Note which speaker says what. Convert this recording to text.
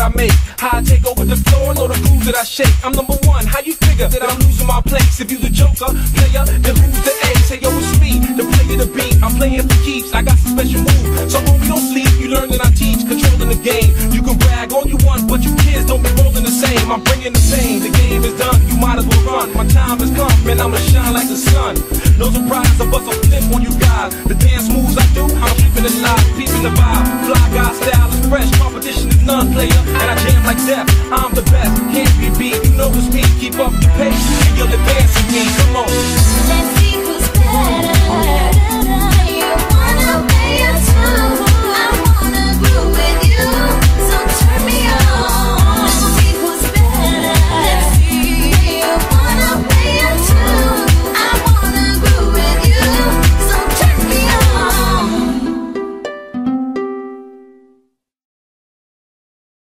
Speaker 1: that I make. How I take over the floor, know the grooves that I shake. I'm number one. How you figure that I'm losing my place? If you the joker, player, then who's the A? Say yo, it's me, the player, the beat. I'm playing for keeps. I got some special moves. So when we don't sleep. You learn that I teach, controlling the game. You can brag all you want, but you kids don't be rolling the same. I'm bringing the pain. The game is done. You might as well run. My time has come, and I'ma shine like the sun. No surprise, I bust a flip on you guys. The dance moves I do, I'm keeping it live, keeping the vibe. Fly guy style is fresh, none player, and I jam like death. I'm the best,